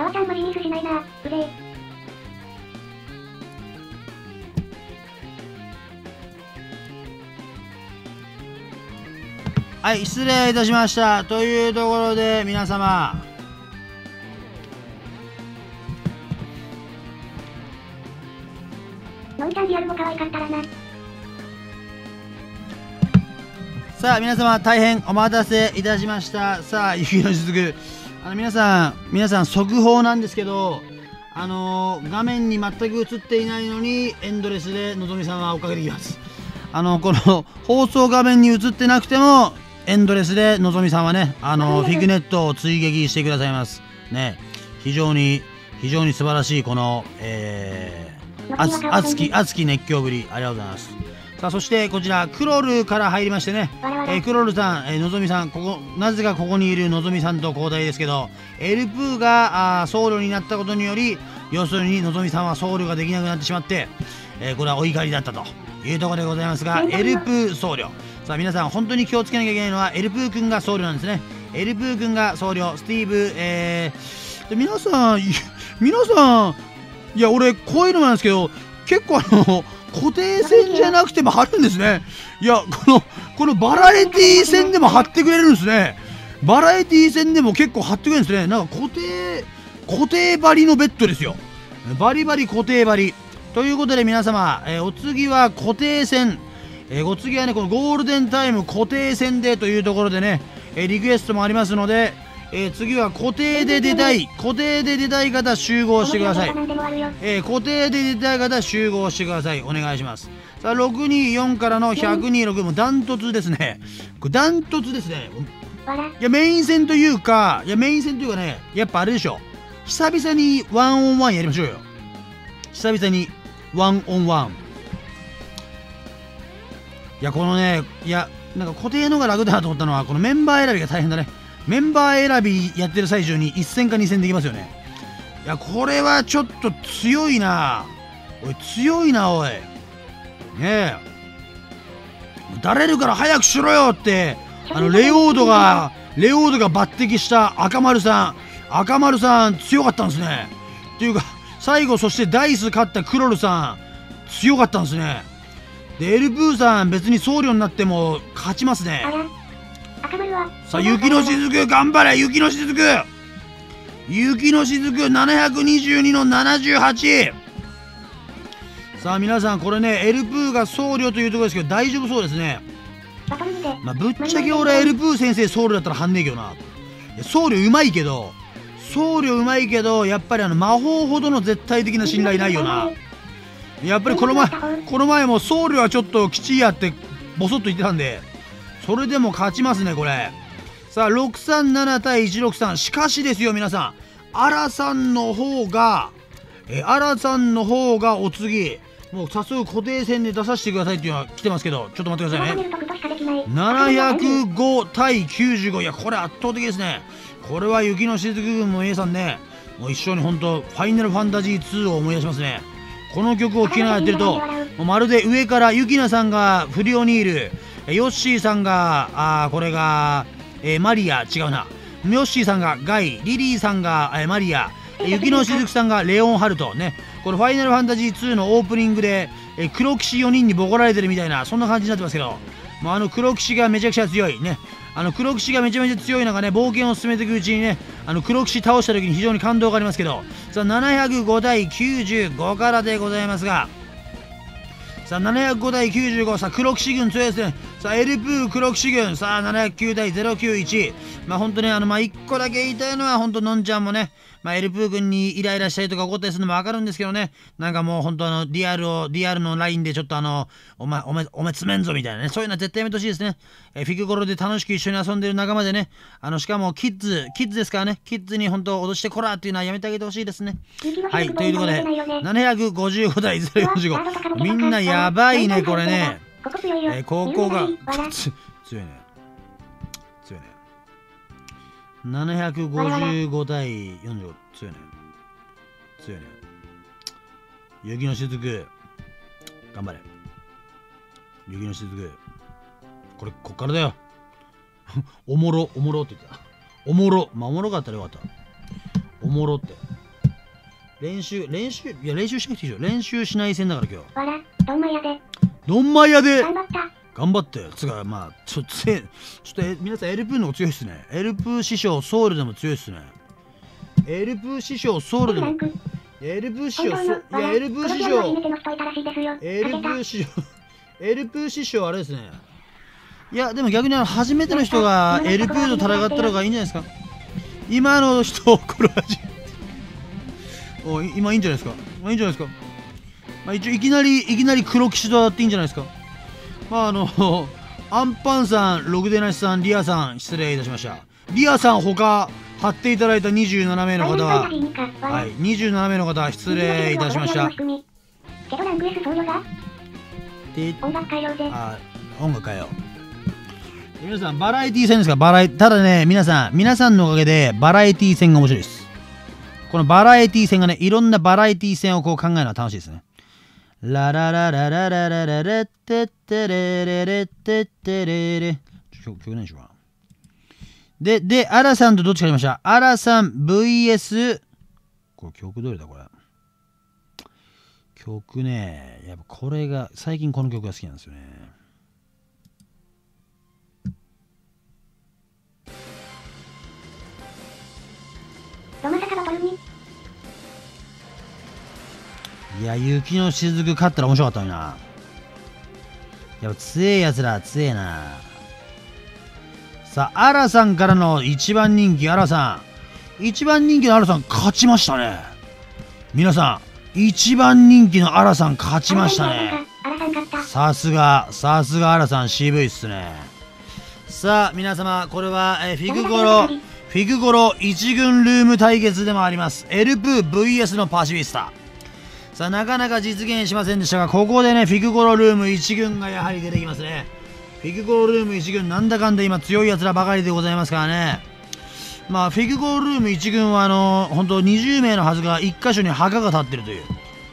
あわちゃんマリニースしないな。うぜえ。はい、失礼いたしました。というところで、皆様。のんちゃんリアルも可愛かったらな。さあ、皆様、大変お待たせいたしました。さあ、雪の雫。あの、皆さん、皆さん、速報なんですけど、あのー画面に全く映っていないのに、エンドレスでのぞみさんは追っかけてきます。あの、この、放送画面に映ってなくても、エンドレスでのぞみさんはね、あのフィグネットを追撃してくださいます。ね、非常に、非常に素晴らしい、この、えー、熱熱き、熱き熱狂ぶり、ありがとうございます。さあ、そして、こちら、クロルから入りましてね、えークロルさん、えーのぞみさん、ここ、なぜかここにいるのぞみさんと交代ですけど、エルプーがあー僧侶になったことにより、要するにのぞみさんは僧侶ができなくなってしまって、えーこれはお怒りだったというところでございますが、エルプー僧侶。さあ、皆さん、本当に気をつけなきゃいけないのは、エルプー君が僧侶なんですね。エルプー君が僧侶、スティーブ、えー、で皆さん、い皆さん、いや、俺、こういうのなんですけど、結構あの、固定線じゃなくても貼るんですね。いや、この、このバラエティー線でも貼ってくれるんですね。バラエティー線でも結構貼ってくれるんですね。なんか固定、固定張りのベッドですよ。バリバリ固定張り。ということで皆様、えーお次は固定線。えーお次はね、このゴールデンタイム固定線でというところでね、えーリクエストもありますので、えー次は固定で出たい、固定で出たい。方集合してください。えー固定で出たい方集合してください。お願いします。さあ624からの126もダントツですね。これダントツですね。いやメイン戦というかいやメイン戦というかねやっぱあれでしょ。久々にワンオンワンやりましょうよ。久々にワンオンワン。いやこのねいやなんか固定のが楽だなと思ったのはこのメンバー選びが大変だねメンバー選びやってる最中に1戦か2戦できますよね。いやこれはちょっと強いな。おい強いなおい。ねえ。だれるから早くしろよってあのレオードがレオードが抜擢した赤丸さん。赤丸さん強かったんですね。っていうか最後そしてダイス勝ったクロルさん。強かったんですね。でエルプーさん別に僧侶になっても勝ちますね。さあ雪の雫頑張れ雪の雫雪の雫722の78さあ皆さんこれねエルプーが僧侶というところですけど大丈夫そうですね。まあぶっちゃけ俺エルプー先生僧侶だったらはんねえけどな。僧侶うまいけど僧侶うまいけどやっぱりあの魔法ほどの絶対的な信頼ないよな。やっぱりこの前この前も僧侶はちょっときちいやってボソッと言ってたんでそれでも勝ちますねこれ。さあ637対163しかしですよ皆さん。アラさんの方がえアラさんの方がお次。もう早速固定戦で出させてくださいっていうのは来てますけどちょっと待ってくださいね。見るとことしかできない。705対95い。やこれ圧倒的ですねこれは雪の雫軍の A さんねもう一緒に本当ファイナルファンタジー2を思い。出しますねこの曲を聴きながらやってるともうまるで上からユキナさんがフリオニールえヨッシーさんがあーこれが、えーマリア違うな。ヨッシーさんがガイリリーさんが、えーマリア。え ー雪の雫さんがレオンハルト。ね。これファイナルファンタジー2のオープニングで、えー黒騎士4人にボコられてるみたいなそんな感じになってますけど。もうあの黒騎士がめちゃくちゃ強い。ね。あの黒騎士がめちゃめちゃ強い中ね冒険を進めていくうちにねあの黒騎士倒した時に非常に感動がありますけど。さあ705対95からでございますが。さあ705対95さあ黒騎士軍強いですねさあエルプー黒騎士軍さあ709対091まあ本当ねあのまあ1個だけ言いたいのは本当のんちゃんもねまあエルプー軍にイライラしたりとか怒ったりするのもわかるんですけどね。なんかもう本当あのリアルをリアルのラインでちょっとあのお前お前お前詰めんぞみたいなね。そういうのは絶対やめてほしいですね。えーフィグコロで楽しく一緒に遊んでる仲間でね。あのしかもキッズキッズですからね。キッズに本当脅してこらっていうのはやめてあげてほしいですね。はい、ということで、755対045。みんなやばいね、これね。ここ強いよ。えー高校が 強いね。強いね。755対45。強いね。強いね。雪の雫。頑張れ。雪の雫。これ、こっからだよ。おもろ、おもろって言った。おもろ。まあ、おもろかったらよかった。おもろって練習練習いや練習しなくていいでしょ練習しない戦だから今日わら、どんまいやで？どんまいやで。頑張った。頑張ってつうかまあちょっとちょっとえ皆さんエルプーの方が強いっすね。エルプー師匠ソウルでも強いっすね。エルプー師匠ソウルでも。エルプー師匠いやエルプー師匠。エルプー師匠 エルプー師匠あれですね。いやでも逆にあの初めての人がエルプーと戦ったのがいいんじゃないですか。今の人これ初めておい今いいんじゃないですか。まあいいんじゃないですかまあ一応いきなりいきなり黒騎士と当たっていいんじゃないですか。まああの アンパンさんログデナシさんリアさん失礼いたしました。リアさん他貼っていただいた27名の方ははい27名の方失礼いたしました。で音楽会場で。あ音楽かよ皆さんバラエティー戦ですか？バラエただね皆さん皆さんのおかげでバラエティー戦が面白いです。このバラエティー戦がねいろんなバラエティー戦をこう考えるのは楽しいですねララララララララレッテッテレレレッテッテレレ。曲曲何でしょうかででアラさんとどっちかりましたアラさん VS これ曲どれだ？これ。曲ねやっぱこれが最近この曲が好きなんですよね。ロマサカバトルに。いや雪の雫勝ったら面白かったのにな。やっぱ強えやつら強えな。さあアラさんからの一番人気アラさん。一番人気のアラさん勝ちましたね。皆さん一番人気のアラさん勝ちましたね。さ。すがさすがアラさん渋いっすね。さあ皆様これは、えフィグゴロフィグゴロ一軍ルーム対決でもあります。エルプー VS のパシフィスタ。さあなかなか実現しませんでしたがここでねフィグゴロルーム一軍がやはり出てきますね。フィグゴロルーム一軍なんだかんだ今強いやつらばかりでございますからね。まあフィグゴロルーム一軍はあの本当20名のはずが1箇所に墓が立ってるという。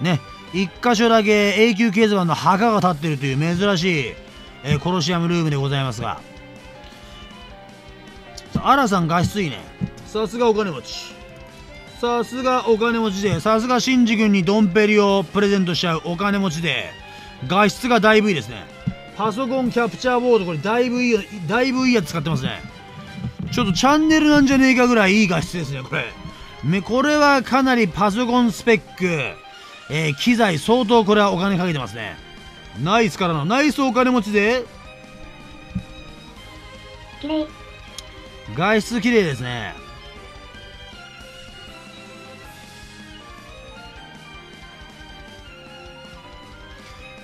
ね。1箇所だけ永久掲示板の墓が立ってるという珍しい、えーコロシアムルームでございますが。アラさん画質いいね。さすがお金持ち。さすがお金持ちでさすがシンジ君にドンペリをプレゼントしちゃうお金持ちで画質がだいぶいいですね。パソコンキャプチャーボードこれだいぶいいだいぶいいやつ使ってますね。ちょっとチャンネルなんじゃねえかぐらいいい画質ですねこれ。めこれはかなりパソコンスペック、えー機材相当これはお金かけてますね。ナイスからの。ナイスお金持ちで。外出綺麗ですね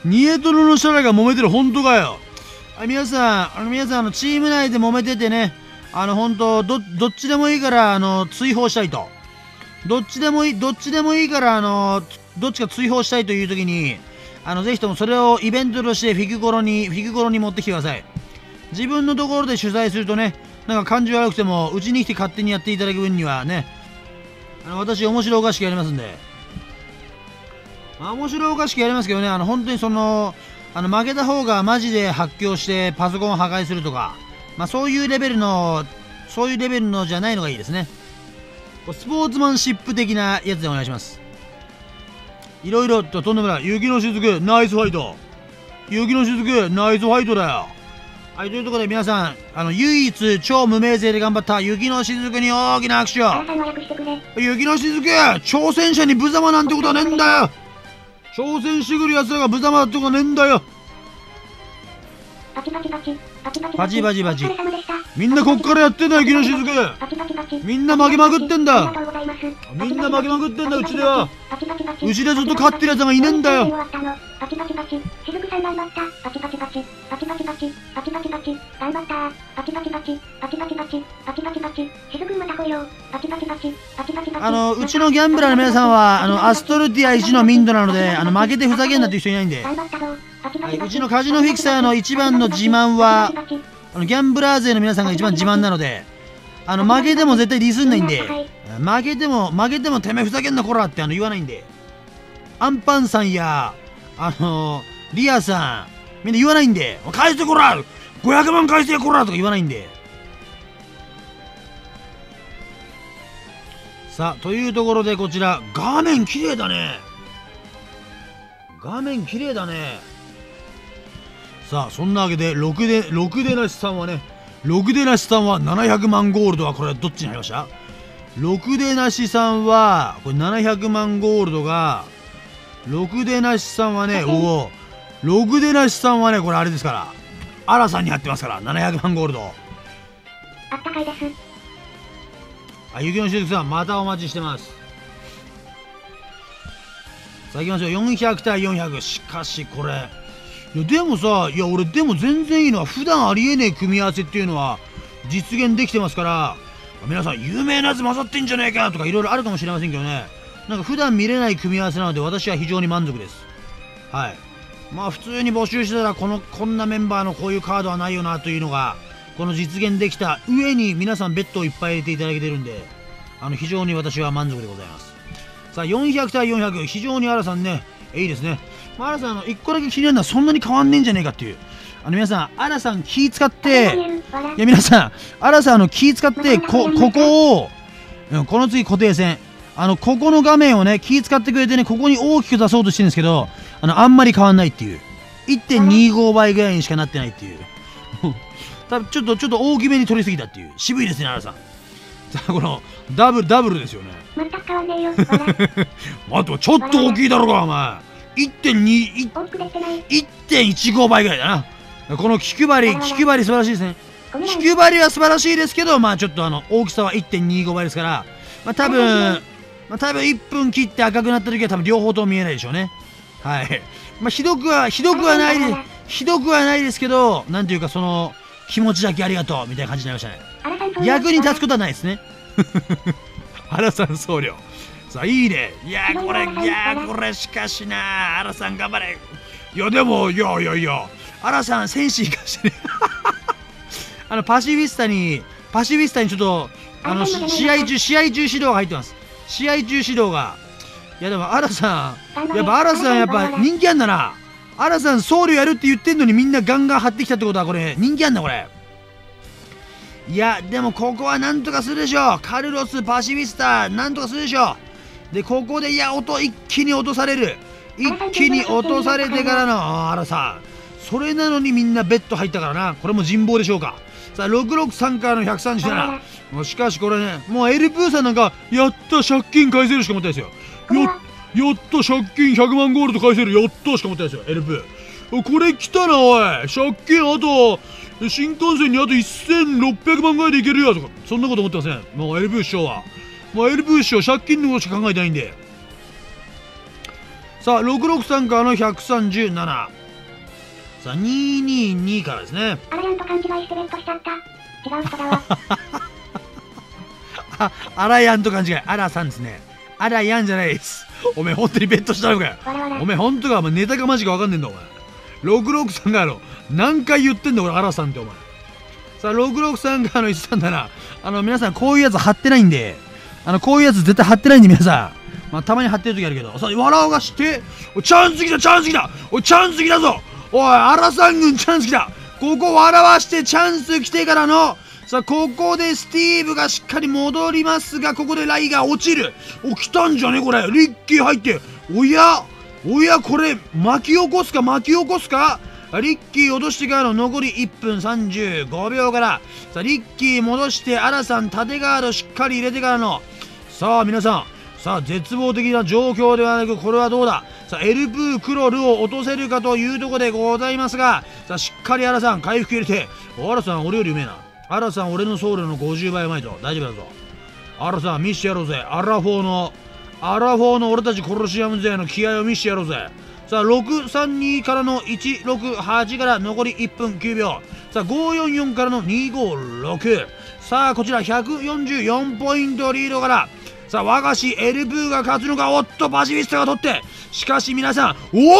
ニエトロの社内が揉めてる。本当かよ。あ皆さんあの皆さんあのチーム内で揉めててね。あの本当どどっちでもいいからあの追放したいと。どっちでもいいどっちでもいいからあのどっちか追放したいという時にあのぜひともそれをイベントとしてフィグコロにフィグコロに持ってきてください。自分のところで取材するとねなんか感じ悪くてもうちに来て勝手にやっていただく分にはねあの私面白おかしくやりますんで。まあ面白おかしくやりますけどね。あの本当にそのあの負けた方がマジで発狂してパソコンを破壊するとかまあそういうレベルのそういうレベルのじゃないのがいいですね。スポーツマンシップ的なやつでお願いします。いろいろととんでもない。雪の雫ナイスファイト。雪の雫ナイスファイトだよ。はい、というところで皆さん、あの、唯一超無名勢で頑張った雪の雫に大きな拍手を。雪の雫挑戦者に無様なんてことはねえんだよ挑戦してくる奴らが無様ってことかねえんだよパチパチパチ。バチバチバチみんなこっからやってんだ雪のしずくみんな負けまくってんだ。みんな負けまくってんだうちでは。うちでずっと勝ってるやつがいねんだよ。あのうちのギャンブラーの皆さんはあのアストルティア1のミントなのであの負けてふざけんなって人いないんで、はい、うちのカジノフィクサーの一番の自慢はあのギャンブラー勢の皆さんが一番自慢なので、あの負けても絶対リスんないんで、負けても負けてもてめえふざけんなこらってあの言わないんで、アンパンさんや、あのリアさん、みんな言わないんで、返してこら !500 万返せこらとか言わないんで。さあというところでこちら画面綺麗だね画面綺麗だねさあそんなわけで6で6でなしさんはね6でなしさんは700万ゴールドはこれはどっちに入りました？6でなしさんはこれ700万ゴールドが6でなしさんはねおお6でなしさんはねこれあれですからアラさんに入ってますから700万ゴールドあったかいです。あ、雪のしずくさん、またお待ちしてます。さあ行きましょう。400対400。しかし、これ。いや、でもさ、いや、俺、でも全然いいのは、普段ありえねえ組み合わせっていうのは、実現できてますから、皆さん、有名なやつ混ざってんじゃねえかとか、いろいろあるかもしれませんけどね。なんか、普段見れない組み合わせなので、私は非常に満足です。はい。まあ、普通に募集してたら、この、こんなメンバーのこういうカードはないよな、というのが、この実現できた上に皆さんベッドをいっぱい入れていただけてるんであの非常に私は満足でございますさあ400対400非常にアラさんねいいですね、まあ、アラさんあの1個だけ気になるのはそんなに変わんねえんじゃねえかっていうあの皆さんアラさん気使っていや皆さんアラさんあの気使ってこここをうんこの次固定線あのここの画面をね気使ってくれてねここに大きく出そうとしてるんですけどあのあんまり変わんないっていう1.25倍ぐらいにしかなってないっていう 多分ちょっとちょっと大きめに取りすぎたっていう渋いですね、アラさん。さあ、このダブル、ダブルですよね。全く変わんねえよ。あと ちょっと大きいだろうが、お前。1.2、大きく出てない。1.15倍ぐらいだな。この気配り、気配り素晴らしいですね。気配りは素晴らしいですけど、まあちょっとあの大きさは1.25倍ですから、まあ多分、まあ多分1分切って赤くなった時は多分両方とも見えないでしょうね。はい。まあひどくは、ひどくはないで、ひどくはないですけど、なんていうかその、気持ちだけありがとうみたいな感じになりましたね。役に立つことはないですね。原さん僧侶。さあ、いいね。いや、これ、いや、これしかしな、原さん頑張れ。いや、でも、いやいやいや、原さん、戦士生かしてね。あの、パシフィスタに、パシフィスタにちょっと、あの、し試合中、試合中指導が入ってます。試合中指導が。いや、でも、原さん、やっぱ原さん、やっぱ人気あんだな。原さん、僧侶やるって言ってんのにみんなガンガン張ってきたってことは、これ、人気あんだ、これ。いや、でもここはなんとかするでしょう。カルロス、パシフィスタ、なんとかするでしょう。で、ここで、いや、音、一気に落とされる。一気に落とされてからの、あらさん。それなのにみんなベッド入ったからな。これも人望でしょうか。さあ、663からの137。もうしかしこれね、もうエルプーさんなんか、やった借金返せるしか思ってないですよ。やこれはやった借金100万ゴールド返せるやったしか思ってないですよエルプこれ来たなおい借金あと新幹線にあと1600万ぐらいでいけるよとかそんなこと思ってませんもうエルプー師匠はもうエルプー師匠借金のことしか考えてないんで。さあ663からの137さあ222からですねあらやんと勘違いしてベットしちゃった。違う人だわ。あアラヤンと勘違い。アラさんですね。アラヤンじゃないです。おめえ本当にベットしたのかよ。わらわら。おめえほんとか？お前ネタかマジか分かんねえんだお前。663があの何回言ってんだ俺アラさんってお前。さあ663があの言ってたんだなあの皆さんこういうやつ貼ってないんであのこういうやつ絶対貼ってないんで皆さん。まあたまに貼ってる時あるけど。さあ笑おうがしておチャンス来たチャンス来た。おいチャンス来たぞ。おいアラさん軍チャンス来た。ここ笑わしてチャンス来てからの。さあここでスティーブがしっかり戻りますがここでライが落ちる。お来たんじゃねこれ。リッキー入って。おやおやこれ巻き起こすか巻き起こすか。リッキー落としてからの残り1分35秒から。さあリッキー戻してアラさん縦ガードしっかり入れてからの。さあ皆さんさあ絶望的な状況ではなくこれはどうだ？さあエルプークロルを落とせるかというとこでございますがさあしっかりアラさん回復入れてアラさん俺よりうめえな。アラさん俺のソウルの50倍うまいと大丈夫だぞ。アラさん見してやろうぜ。アラフォーのアラフォーの俺たちコロシアム勢の気合を見してやろうぜ。さあ632からの168から残り1分9秒。さあ544からの256さあこちら144ポイントリードからさあ和菓子エルブーが勝つのかおっとパシフィスタが取って。しかし皆さんおお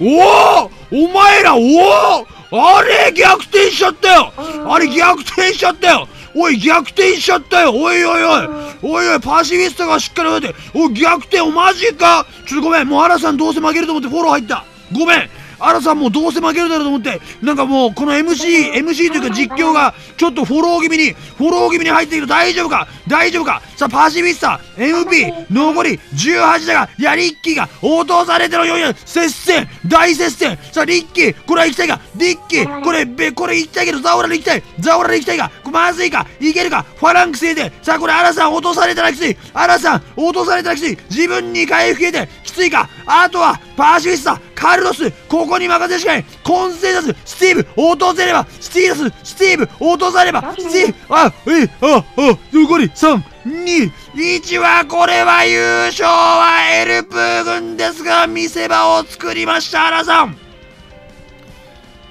おおお前らおおあれ逆転しちゃったよ。あれ逆転しちゃったよ。おい逆転しちゃったよ。おいおいおい。おいおいパシフィスタがしっかり待って。おい逆転おマジか。ちょっとごめんもう原さんどうせ負けると思ってフォロー入った。ごめんアラさんもどうせ負けるだろうと思ってなんかもうこの MC MC というか実況がちょっとフォロー気味にフォロー気味に入っている大丈夫か？大丈夫か？さあパシフィスタ MP 残り18だがいやリッキーが落とされての4位接戦大接戦。さあリッキーこれは行きたいか？リッキーこれべこれ行きたいけどザオラで行きたい。ザオラで行きたいか？まずいか？いけるか？ファランクスで。さあこれアラさん落とされたらきつい。アラさん落とされたらきつい。自分に回復得てきついか？あとはパシフィスタカルロスここに任せるしかない。コンセンサススティーブ落とせれば。スティーダススティーブ落とされば。スティーブあえああ残り3 2、1はこれは優勝はエルプー軍ですが見せ場を作りました原さん。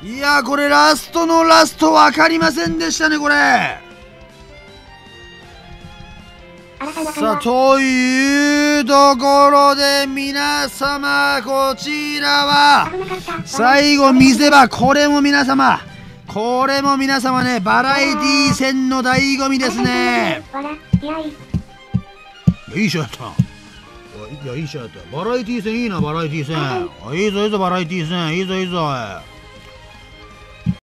いやこれラストのラスト分かりませんでしたねこれさあというところで皆様こちらは最後見せ場これも皆様。これも皆様ねバラエティー戦の醍醐味ですね。いい試合だったいやいい試合だったバラエティー戦いいなバラエティー戦。いい。ぞいいぞバラエティー戦。いいぞいいぞ